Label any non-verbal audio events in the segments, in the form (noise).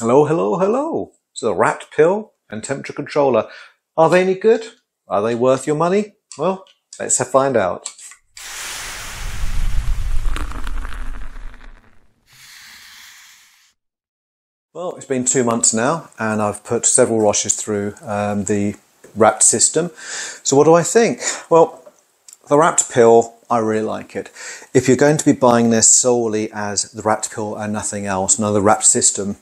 Hello, hello, hello. So the RAPT pill and temperature controller, are they any good? Are they worth your money? Well, let's find out. Well, it's been two months now, and I've put several washes through um, the RAPT system. So what do I think? Well, the RAPT pill, I really like it. If you're going to be buying this solely as the RAPT pill and nothing else, another RAPT system,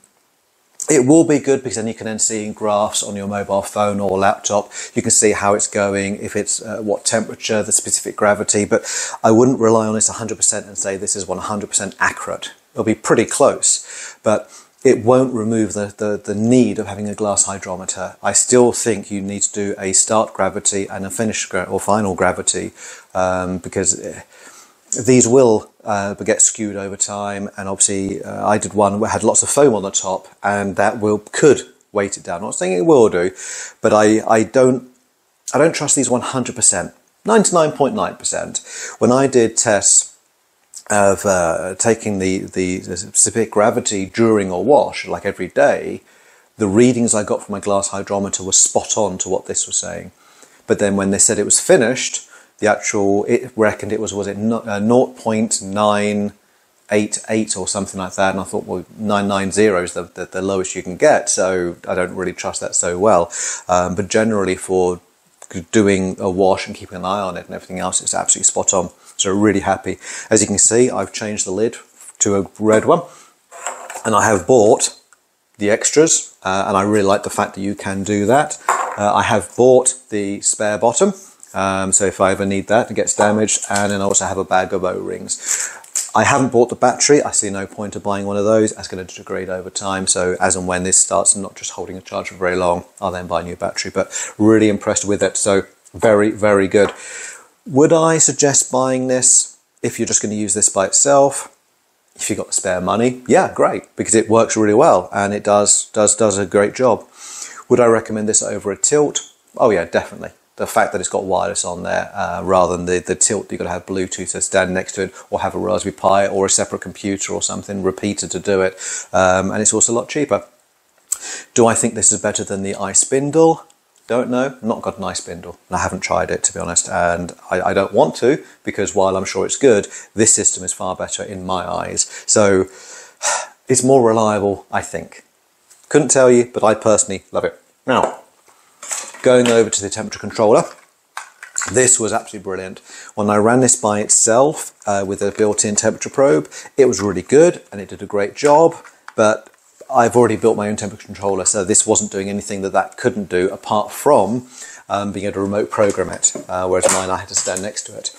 it will be good because then you can then see in graphs on your mobile phone or laptop. You can see how it's going, if it's uh, what temperature, the specific gravity. But I wouldn't rely on this 100% and say this is 100% accurate. It'll be pretty close, but it won't remove the, the, the, need of having a glass hydrometer. I still think you need to do a start gravity and a finish or final gravity um, because eh, these will uh, get skewed over time. And obviously, uh, I did one where had lots of foam on the top, and that will could weight it down. I'm not saying it will do, but I, I don't I don't trust these 100%. 99.9%. When I did tests of uh, taking the, the, the specific gravity during a wash, like every day, the readings I got from my glass hydrometer were spot on to what this was saying. But then when they said it was finished, the actual, it reckoned it was, was it uh, 0.988 or something like that. And I thought, well, 990 is the, the, the, lowest you can get. So I don't really trust that so well. Um, but generally for doing a wash and keeping an eye on it and everything else, it's absolutely spot on. So really happy. As you can see, I've changed the lid to a red one and I have bought the extras uh, and I really like the fact that you can do that. Uh, I have bought the spare bottom. Um, so if I ever need that, it gets damaged. And then I also have a bag of O-rings. I haven't bought the battery. I see no point of buying one of those. That's going to degrade over time. So as and when this starts not just holding a charge for very long, I'll then buy a new battery. But really impressed with it. So very, very good. Would I suggest buying this if you're just going to use this by itself? If you've got spare money, yeah, great, because it works really well and it does does does a great job. Would I recommend this over a tilt? Oh yeah, definitely. The fact that it's got wireless on there uh, rather than the, the tilt, you've got to have Bluetooth to stand next to it or have a Raspberry Pi or a separate computer or something, repeater to do it. Um, and it's also a lot cheaper. Do I think this is better than the iSpindle? Don't know, not got an iSpindle. I haven't tried it to be honest, and I, I, don't want to because while I'm sure it's good, this system is far better in my eyes. So (sighs) it's more reliable, I think. Couldn't tell you, but I personally love it. Now, going over to the temperature controller, this was absolutely brilliant. When I ran this by itself uh, with a built-in temperature probe, it was really good and it did a great job, but I've already built my own temperature controller, so this wasn't doing anything that that couldn't do apart from um, being able to remote program it, uh, whereas mine I had to stand next to it.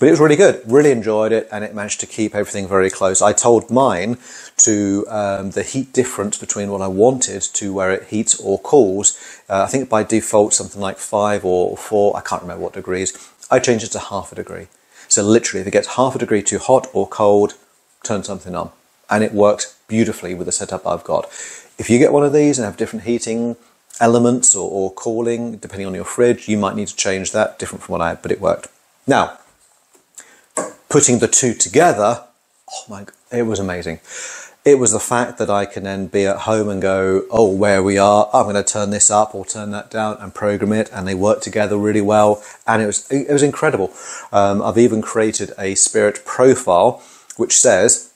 But it was really good, really enjoyed it, and it managed to keep everything very close. I told mine to um, the heat difference between what I wanted to where it heats or cools. Uh, I think by default something like five or four, I can't remember what degrees. I changed it to half a degree. So literally, if it gets half a degree too hot or cold, turn something on and it works beautifully with the setup I've got. If you get one of these and have different heating elements or, or cooling, depending on your fridge, you might need to change that, different from what I had, but it worked. Now, putting the two together, oh my, it was amazing. It was the fact that I can then be at home and go, oh, where we are, I'm going to turn this up or turn that down and program it, and they work together really well, and it was it was incredible. Um, I've even created a spirit profile which says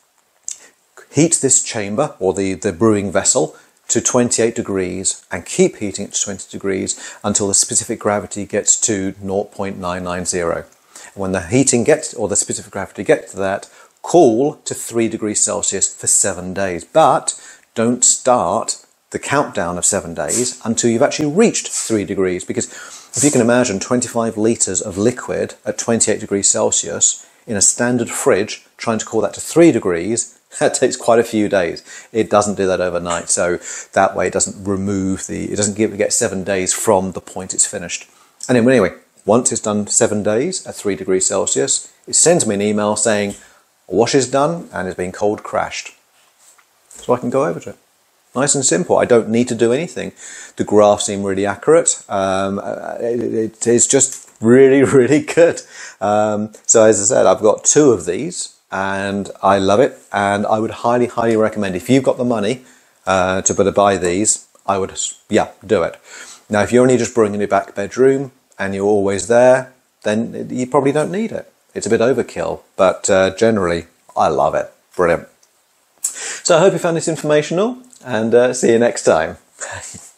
Heat this chamber or the, the brewing vessel to 28 degrees and keep heating it to 20 degrees until the specific gravity gets to 0.990. When the heating gets, or the specific gravity gets to that, cool to 3 degrees Celsius for 7 days. But don't start the countdown of 7 days until you've actually reached 3 degrees. Because if you can imagine 25 litres of liquid at 28 degrees Celsius in a standard fridge, trying to cool that to 3 degrees, (laughs) that takes quite a few days. It doesn't do that overnight, so that way it doesn't remove the, it doesn't give, get seven days from the point it's finished. And anyway, once it's done seven days at three degrees Celsius, it sends me an email saying, wash is done and it's been cold crashed. So I can go over to it. Nice and simple. I don't need to do anything. The graphs seem really accurate. Um, uh, it, it is just really, (laughs) really good. Um, so as I said, I've got two of these and I love it. And I would highly, highly recommend if you've got the money uh, to buy these, I would yeah do it. Now, if you're only just bringing in your back bedroom and you're always there, then you probably don't need it. It's a bit overkill, but uh, generally, I love it. Brilliant. So I hope you found this informational, and uh, see you next time. (laughs)